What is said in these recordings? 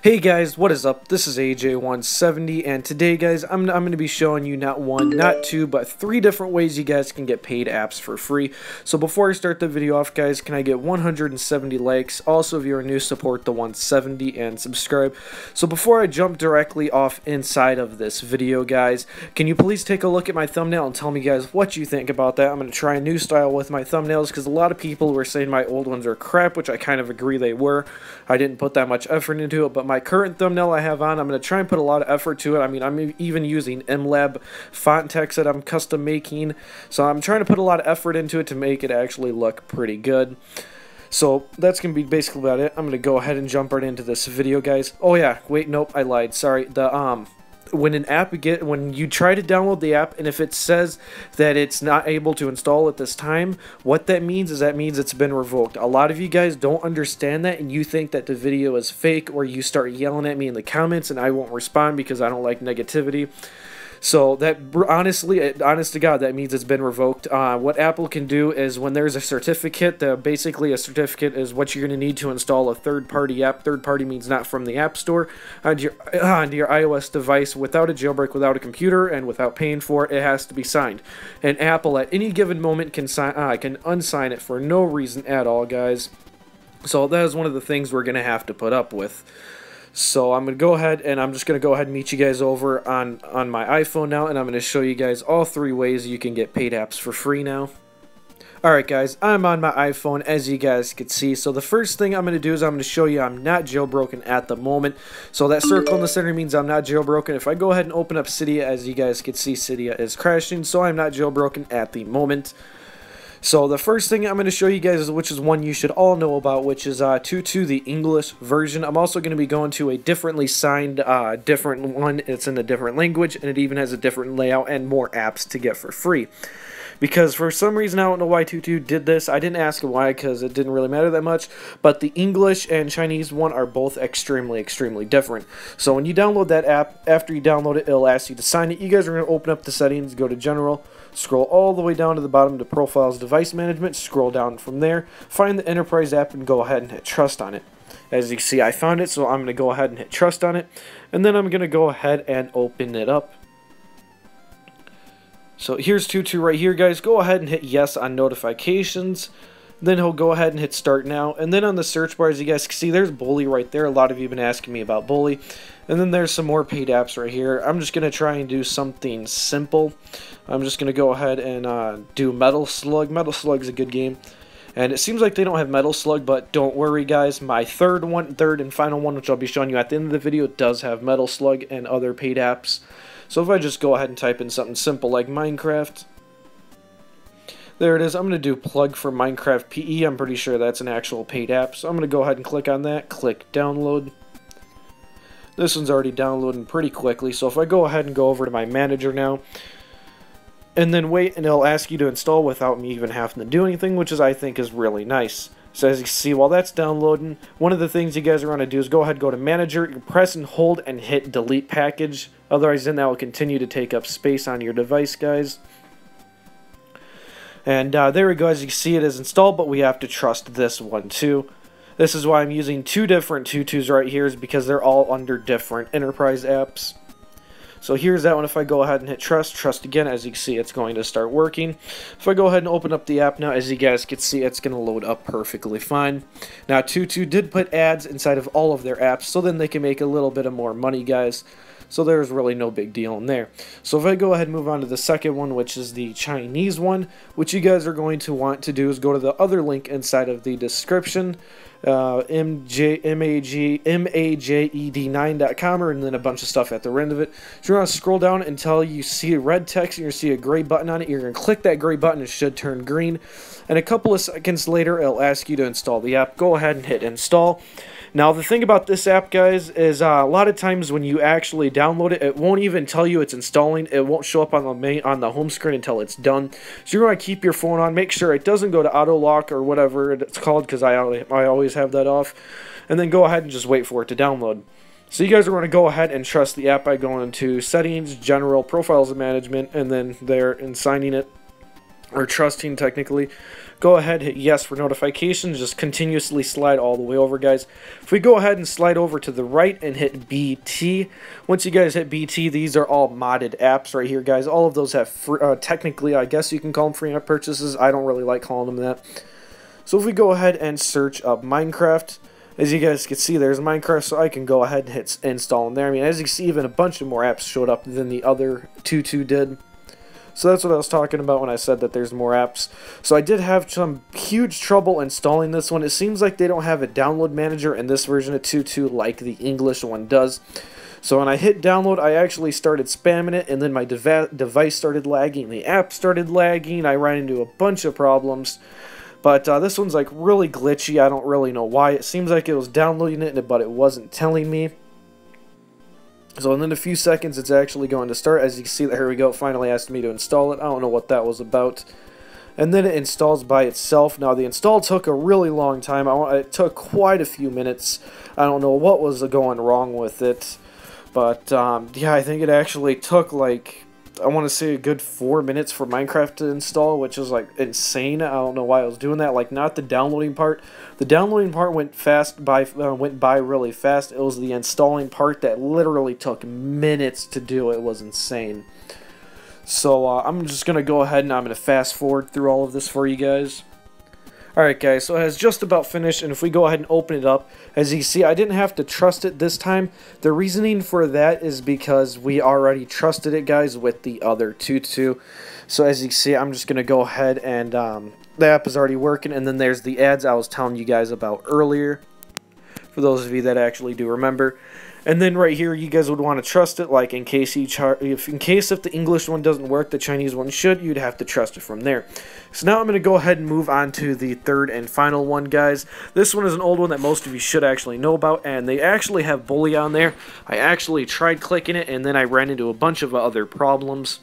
Hey guys, what is up? This is AJ170, and today guys, I'm, I'm going to be showing you not one, not two, but three different ways you guys can get paid apps for free. So before I start the video off guys, can I get 170 likes? Also, if you're new, support the 170 and subscribe. So before I jump directly off inside of this video guys, can you please take a look at my thumbnail and tell me guys what you think about that? I'm going to try a new style with my thumbnails because a lot of people were saying my old ones are crap, which I kind of agree they were. I didn't put that much effort into it, but my current thumbnail I have on, I'm going to try and put a lot of effort to it. I mean, I'm even using MLab font text that I'm custom making. So I'm trying to put a lot of effort into it to make it actually look pretty good. So that's going to be basically about it. I'm going to go ahead and jump right into this video, guys. Oh yeah, wait, nope, I lied. Sorry. The um when an app get when you try to download the app and if it says that it's not able to install at this time what that means is that means it's been revoked. A lot of you guys don't understand that and you think that the video is fake or you start yelling at me in the comments and i won't respond because i don't like negativity so that honestly, honest to God, that means it's been revoked. Uh, what Apple can do is when there's a certificate, the, basically a certificate is what you're going to need to install a third-party app. Third-party means not from the App Store onto your, onto your iOS device without a jailbreak, without a computer, and without paying for it. It has to be signed. And Apple at any given moment can sign, uh, can unsign it for no reason at all, guys. So that is one of the things we're going to have to put up with. So I'm going to go ahead and I'm just going to go ahead and meet you guys over on, on my iPhone now. And I'm going to show you guys all three ways you can get paid apps for free now. Alright guys, I'm on my iPhone as you guys can see. So the first thing I'm going to do is I'm going to show you I'm not jailbroken at the moment. So that circle in the center means I'm not jailbroken. If I go ahead and open up Cydia, as you guys can see, Cydia is crashing. So I'm not jailbroken at the moment. So the first thing I'm going to show you guys, is which is one you should all know about, which is uh, Tutu, the English version. I'm also going to be going to a differently signed, uh, different one. It's in a different language, and it even has a different layout and more apps to get for free. Because for some reason, I don't know why Tutu did this. I didn't ask why because it didn't really matter that much. But the English and Chinese one are both extremely, extremely different. So when you download that app, after you download it, it'll ask you to sign it. You guys are going to open up the settings, go to General, Scroll all the way down to the bottom to Profiles Device Management. Scroll down from there. Find the Enterprise app and go ahead and hit Trust on it. As you see, I found it, so I'm going to go ahead and hit Trust on it. And then I'm going to go ahead and open it up. So here's Tutu right here, guys. Go ahead and hit Yes on notifications. Then he'll go ahead and hit start now. And then on the search bar, as you guys can see, there's Bully right there. A lot of you have been asking me about Bully. And then there's some more paid apps right here. I'm just going to try and do something simple. I'm just going to go ahead and uh, do Metal Slug. Metal Slug's a good game. And it seems like they don't have Metal Slug, but don't worry, guys. My third one, third and final one, which I'll be showing you at the end of the video, does have Metal Slug and other paid apps. So if I just go ahead and type in something simple like Minecraft, there it is. I'm going to do plug for Minecraft PE. I'm pretty sure that's an actual paid app. So I'm going to go ahead and click on that. Click download. This one's already downloading pretty quickly. So if I go ahead and go over to my manager now, and then wait, and it'll ask you to install without me even having to do anything, which is I think is really nice. So as you see, while that's downloading, one of the things you guys are going to do is go ahead, go to Manager, press and hold and hit Delete Package. Otherwise, then that will continue to take up space on your device, guys. And uh, there we go, as you can see it is installed, but we have to trust this one too. This is why I'm using two different tutus right here, is because they're all under different enterprise apps. So here's that one. If I go ahead and hit trust, trust again, as you can see, it's going to start working. If I go ahead and open up the app now, as you guys can see, it's going to load up perfectly fine. Now, Tutu did put ads inside of all of their apps, so then they can make a little bit of more money, guys. So there's really no big deal in there. So if I go ahead and move on to the second one, which is the Chinese one, what you guys are going to want to do is go to the other link inside of the description, uh, MJ, MAG, MAJED9.com, and then a bunch of stuff at the end of it. So you're going to scroll down until you see a red text and you see a gray button on it. You're going to click that gray button. It should turn green. And a couple of seconds later, it'll ask you to install the app. Go ahead and hit install. Now, the thing about this app, guys, is uh, a lot of times when you actually download it, it won't even tell you it's installing. It won't show up on the main on the home screen until it's done. So you're going to keep your phone on. Make sure it doesn't go to auto lock or whatever it's called because I, I always have that off. And then go ahead and just wait for it to download. So you guys are going to go ahead and trust the app by going to Settings, General, Profiles and Management, and then there and signing it or trusting technically, go ahead, hit yes for notifications, just continuously slide all the way over, guys. If we go ahead and slide over to the right and hit BT, once you guys hit BT, these are all modded apps right here, guys. All of those have, free, uh, technically, I guess you can call them free app purchases. I don't really like calling them that. So if we go ahead and search up Minecraft, as you guys can see, there's Minecraft, so I can go ahead and hit install in there. I mean, as you can see, even a bunch of more apps showed up than the other Tutu did. So that's what I was talking about when I said that there's more apps. So I did have some huge trouble installing this one. It seems like they don't have a download manager in this version of Tutu like the English one does. So when I hit download, I actually started spamming it, and then my dev device started lagging, the app started lagging, I ran into a bunch of problems. But uh, this one's like really glitchy, I don't really know why. It seems like it was downloading it, but it wasn't telling me. So in a few seconds, it's actually going to start. As you can see, here we go. It finally asked me to install it. I don't know what that was about. And then it installs by itself. Now, the install took a really long time. I it took quite a few minutes. I don't know what was going wrong with it. But, um, yeah, I think it actually took, like, I want to say a good four minutes for Minecraft to install, which is like insane. I don't know why I was doing that. Like not the downloading part. The downloading part went fast by uh, went by really fast. It was the installing part that literally took minutes to do. It was insane. So uh, I'm just gonna go ahead and I'm gonna fast forward through all of this for you guys. Alright guys, so it has just about finished, and if we go ahead and open it up, as you see, I didn't have to trust it this time. The reasoning for that is because we already trusted it, guys, with the other Tutu. So as you see, I'm just going to go ahead and um, the app is already working, and then there's the ads I was telling you guys about earlier, for those of you that actually do remember. And then right here, you guys would want to trust it, like in case you if in case if the English one doesn't work, the Chinese one should, you'd have to trust it from there. So now I'm going to go ahead and move on to the third and final one, guys. This one is an old one that most of you should actually know about, and they actually have Bully on there. I actually tried clicking it, and then I ran into a bunch of other problems.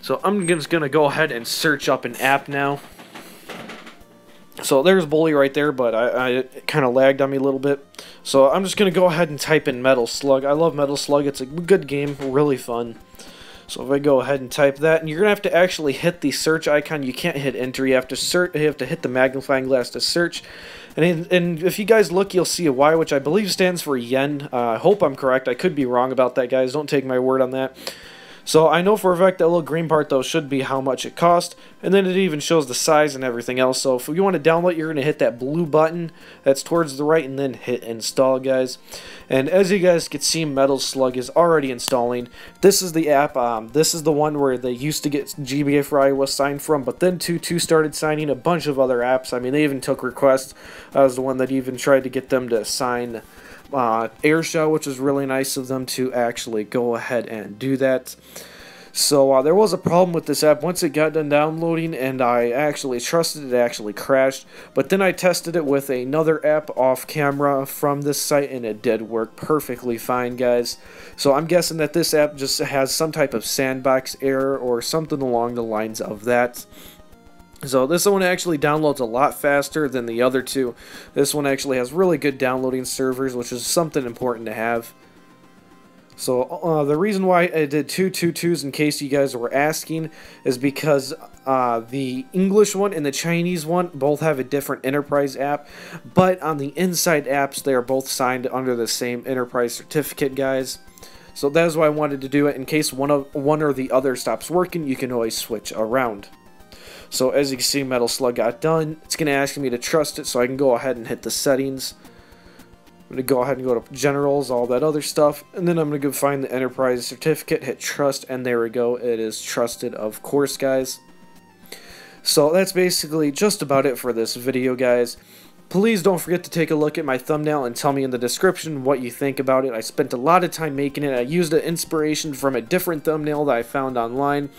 So I'm just going to go ahead and search up an app now. So there's Bully right there, but I, I kind of lagged on me a little bit. So I'm just going to go ahead and type in Metal Slug. I love Metal Slug. It's a good game, really fun. So if I go ahead and type that, and you're going to have to actually hit the search icon. You can't hit enter. You have to search. You have to hit the magnifying glass to search. And, and if you guys look, you'll see a Y, which I believe stands for yen. Uh, I hope I'm correct. I could be wrong about that, guys. Don't take my word on that. So I know for a fact that little green part though should be how much it cost, and then it even shows the size and everything else. So if you want to download, you're going to hit that blue button that's towards the right, and then hit install, guys. And as you guys can see, Metal Slug is already installing. This is the app. Um, this is the one where they used to get GBA for iOS signed from, but then Tutu started signing a bunch of other apps. I mean, they even took requests. I was the one that even tried to get them to sign uh, AirShou, which is really nice of them to actually go ahead and do that. So uh, there was a problem with this app once it got done downloading and I actually trusted it actually crashed. But then I tested it with another app off camera from this site and it did work perfectly fine guys. So I'm guessing that this app just has some type of sandbox error or something along the lines of that. So this one actually downloads a lot faster than the other two. This one actually has really good downloading servers, which is something important to have. So uh, the reason why I did two Tutus, in case you guys were asking, is because uh, the English one and the Chinese one both have a different enterprise app, but on the inside apps they are both signed under the same enterprise certificate, guys. So that is why I wanted to do it. In case one of one or the other stops working, you can always switch around. So as you can see, Metal Slug got done. It's going to ask me to trust it, so I can go ahead and hit the settings. I'm going to go ahead and go to generals, all that other stuff, and then I'm going to go find the enterprise certificate, hit trust, and there we go. It is trusted, of course, guys. So that's basically just about it for this video, guys. Please don't forget to take a look at my thumbnail and tell me in the description what you think about it. I spent a lot of time making it. I used an inspiration from a different thumbnail that I found online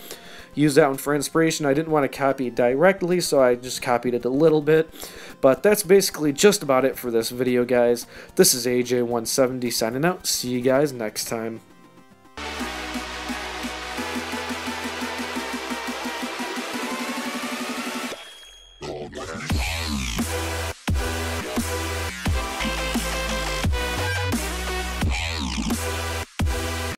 use that one for inspiration. I didn't want to copy directly, so I just copied it a little bit. But that's basically just about it for this video, guys. This is AJ170 signing out. See you guys next time.